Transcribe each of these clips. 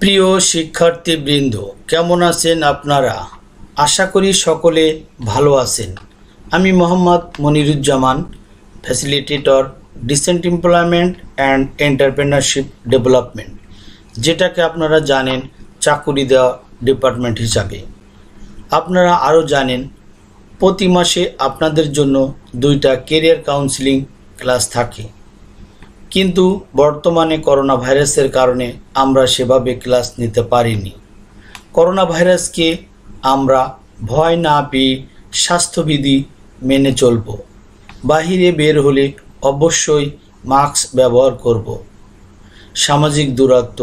প্রিয় শিক্ষার্থীবৃন্দ, কেমন আছেন আপনারা? আশা করি সকলে ভালো আছেন। আমি Mohammad Moniruzzaman facilitator decent employment and entrepreneurship development যেটাকে আপনারা জানেন চাকুরি দেওয়া ডিপার্টমেন্ট হিসাবে। আপনারা আরও জানেন, প্রতি মাসে আপনাদের জন্য দুইটা কেরিয়ার কাউন্সিলিং ক্লাস থাকে। কিন্তু বর্তমানে করোনা ভাইরাসের কারণে আমরা সেভাবে ক্লাস নিতে পারিনি। করোনা ভাইরাসকে আমরা ভয় না পেয়ে স্বাস্থ্যবিধি মেনে চলব। বাহিরে বের হলে অবশ্যই মাস্ক ব্যবহার করব। সামাজিক দূরত্ব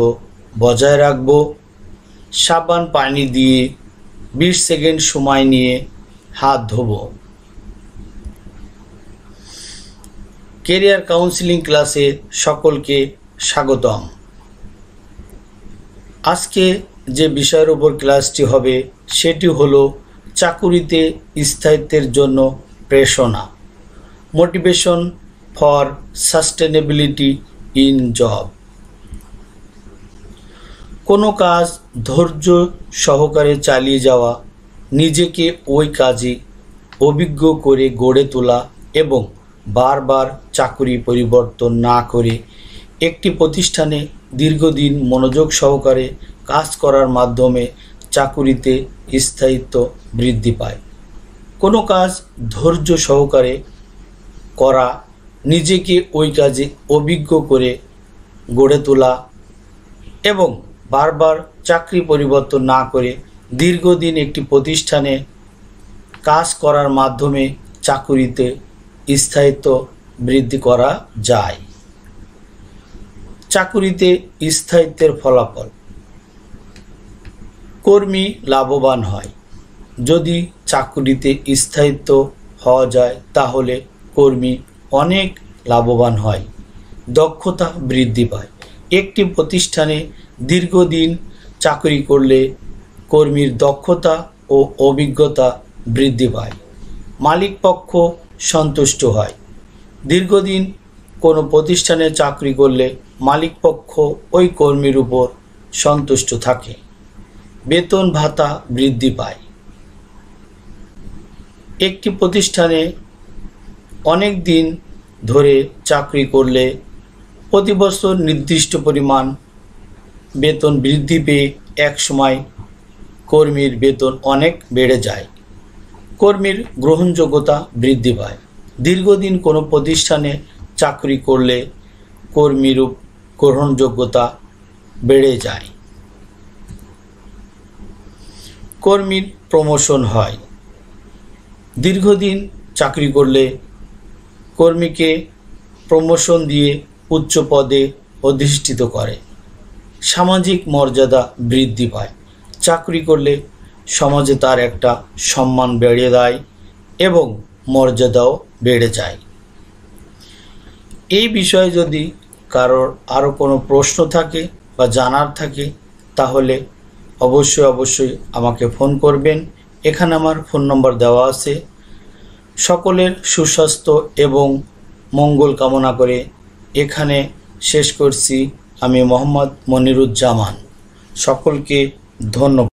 বজায় রাখব। সাবান, পানি দিয়ে বিশ সেকেন্ড সময় নিয়ে হাত ধোবো। কেরিয়ার কাউন্সিলিং ক্লাসে সকলকে স্বাগতম। আজকে যে বিষয়ের উপর ক্লাসটি হবে, সেটি হলো চাকুরিতে স্থায়িত্বের জন্য প্রেষণা motivation for sustainability in job কোনো কাজ ধৈর্য সহকারে চালিয়ে যাওয়া, নিজেকে ওই কাজে অভিজ্ঞ করে গড়ে তোলা এবং বারবার চাকুরি পরিবর্তন না করে একটি প্রতিষ্ঠানে দীর্ঘদিন মনোযোগ সহকারে কাজ করার মাধ্যমে চাকুরিতে স্থায়িত্ব বৃদ্ধি পায়। কোনো কাজ ধৈর্য সহকারে করা, নিজেকে ওই কাজে অভিজ্ঞ করে গড়ে তোলা এবং বারবার চাকরি পরিবর্তন না করে দীর্ঘদিন একটি প্রতিষ্ঠানে কাজ করার মাধ্যমে চাকুরিতে স্থায়িত্ব বৃদ্ধি করা যায়। চাকুরিতে স্থায়িত্বের ফলাফল। কর্মী লাভবান হয়। যদি চাকুরিতে স্থায়িত্ব হওয়া যায়, তাহলে কর্মী অনেক লাভবান হয়। দক্ষতা বৃদ্ধি পায়। একটি প্রতিষ্ঠানে দীর্ঘদিন চাকরি করলে কর্মীর দক্ষতা ও অভিজ্ঞতা বৃদ্ধি পায়। মালিক পক্ষ সন্তুষ্ট হয়। দীর্ঘদিন কোনো প্রতিষ্ঠানে চাকরি করলে মালিক পক্ষ ওই কর্মীর উপর সন্তুষ্ট থাকে। বেতন ভাতা বৃদ্ধি পায়। একটি প্রতিষ্ঠানে অনেক দিন ধরে চাকরি করলে প্রতি বছর নির্দিষ্ট পরিমাণ বেতন বৃদ্ধি পেয়ে এক সময় কর্মীর বেতন অনেক বেড়ে যায়। কর্মীর গ্রহণযোগ্যতা বৃদ্ধি পায়। দীর্ঘদিন কোনো প্রতিষ্ঠানে চাকরি করলে কর্মীর গ্রহণযোগ্যতা বেড়ে যায়। কর্মীর প্রমোশন হয়। দীর্ঘদিন চাকরি করলে কর্মীকে প্রমোশন দিয়ে উচ্চ পদে অধিষ্ঠিত করে। সামাজিক মর্যাদা বৃদ্ধি পায়। চাকরি করলে সমাজে তার একটা সম্মান বেড়ে দেয় এবং মর্যাদাও বেড়ে যায়। এই বিষয়ে যদি কারোর আরও কোনো প্রশ্ন থাকে বা জানার থাকে, তাহলে অবশ্যই অবশ্যই আমাকে ফোন করবেন। এখানে আমার ফোন নম্বর দেওয়া আছে। সকলের সুস্বাস্থ্য এবং মঙ্গল কামনা করে এখানে শেষ করছি। আমি মোহাম্মদ মনিরুজ্জামান। সকলকে ধন্যবাদ।